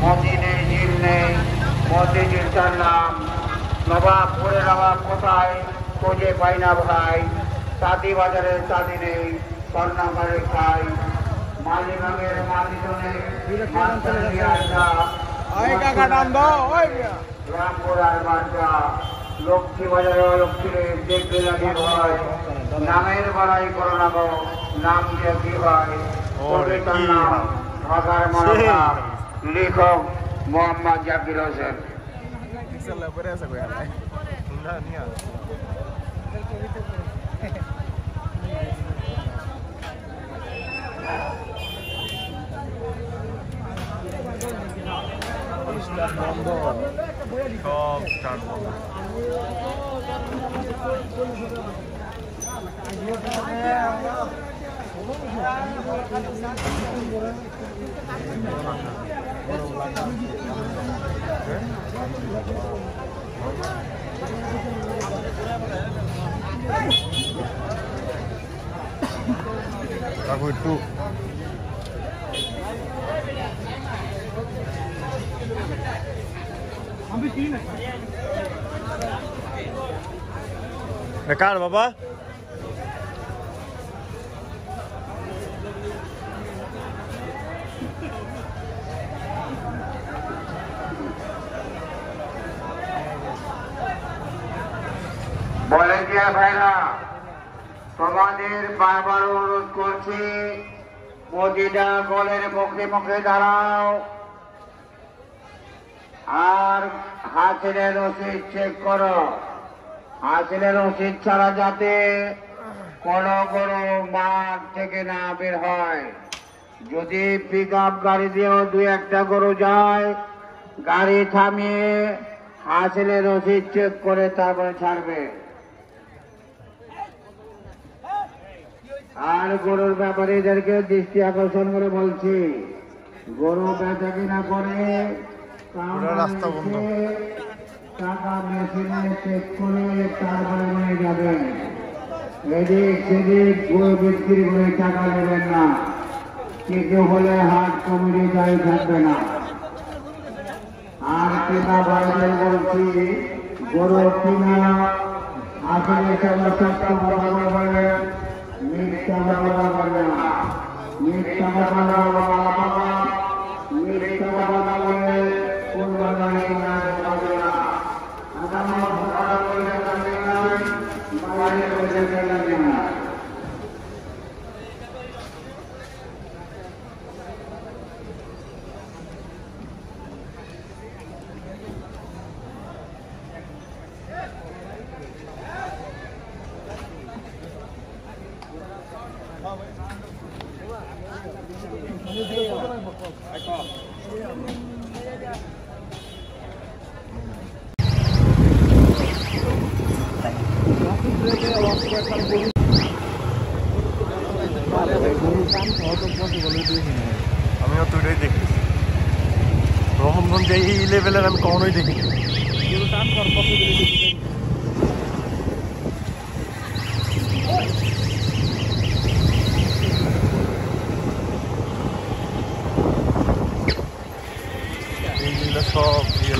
মতি নেই ঝিল নেই মতিঝিল তার নাম নবাবপুরে নবাব কোথায় খোঁজে পাই না ভাই। চাঁদি বাজারে চাঁদি নেই স্বর্ণাগারে খাই টান দাও ওই মিয়া। রামপুর আর বাড্ডা লক্ষ্মী বাজারে লক্ষ্মী দেখবে লাগে ভয় নামের বাড়াই করো না গো নাম দিয়ে কি হয় কবিতার নাম নাম? ঢাকার মনোকা লেখক মোহাম্মদ জাকির হোসেন ইনশাআল্লাহ পরে আছে কই ভাই না নিয়া সব স্টার্ট বলে ভাইরা, তোমাদের বারবার অনুরোধ করছি প্রতিটা গোলের মুখে মুখে দাঁড়াও। আর হাসিলের রসিদ চেক করো। হাসিলের রসিদ ছাড়া যাতে কোনো কোনো মাঠ থেকে না বের হয়। যদি পিক আপ গাড়ি দিয়েও দু একটা গরু যায়, গাড়ি থামিয়ে হাসিলের রসিদ চেক করে তারপরে ছাড়বে। আর গরুর ব্যাপারে এদেরকে দৃষ্টি আকর্ষণ করে বলছি। গরু বেচা কিনা করে। টাকা মেশিনে চেক করে তারপরে নিয়ে যাবেন। এদিক সেদিক গরু বিক্রি করে টাকা নেবেন না। কিছু হলে হাট কমিটি দায়ী থাকবে না। আর কেনা ভাইদের বলছি গরু কিনা আসলে সত্য मीट समझ रहा मीट আমিও তো এটাই রহমগঞ্জে এই লেভেলের আমি কখনোই দেখিনি। Microsoft y